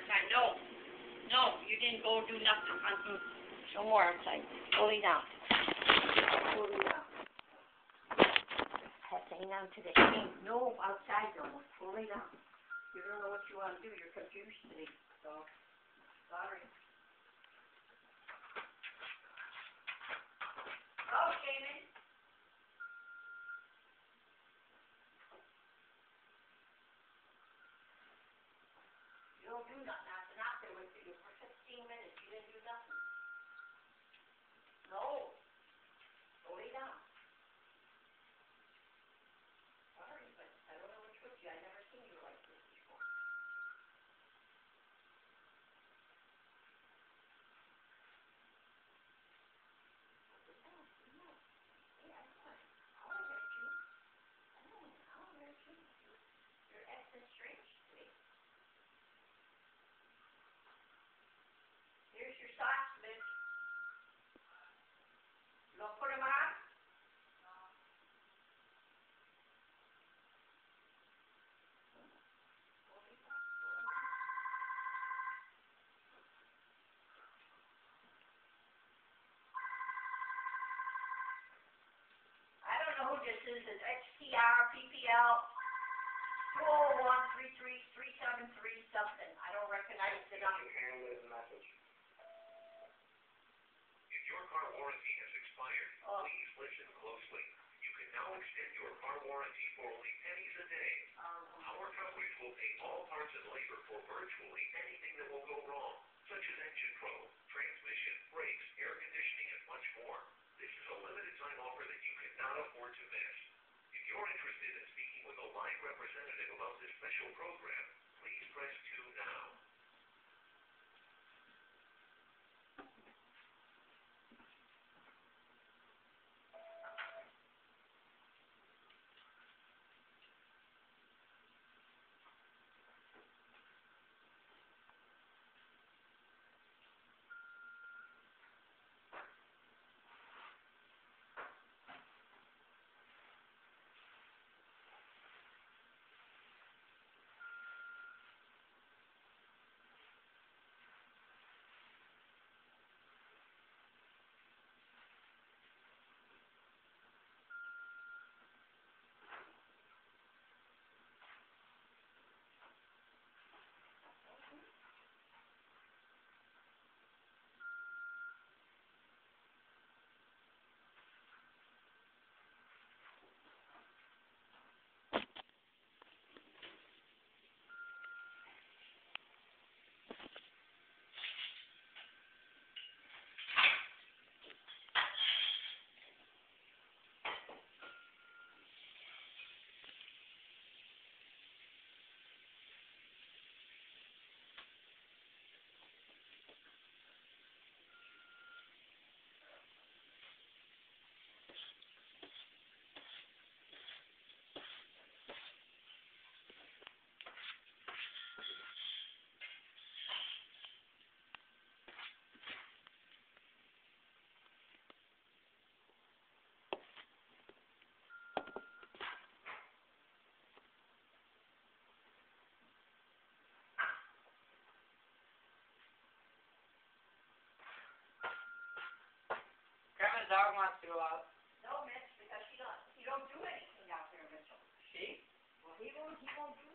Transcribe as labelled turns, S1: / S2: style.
S1: outside. No, no, you didn't go do nothing. Mm-mm. No more outside. Go lay down. Go lay down. Hang on to the. No, outside no. Go lay down. You don't know what you want to do. You're confused today. So, sorry. Oh, Shaman. You don't do. I've been out there with you for fifteen minutes. You didn't do nothing. No. Go lay down. Sorry, but I don't know what's with you. I never seen you like this before. Sit down, sit down. Hey, I know it. I'll hurt you. I know it. I'll hurt you. You're acting strange today. Here's your socks, Mitch. You gonna put 'em on? I this is, XTR, PPL, two oh one, three three, three seven three something, I don't recognize the number.
S2: handwritten message.
S3: If your car warranty has expired,
S2: Grandma's dog wants to go out.
S1: no, Mitch, because she don't, he don't do anything out there, Mitchell.
S2: She?
S1: Well, he won't, he won't do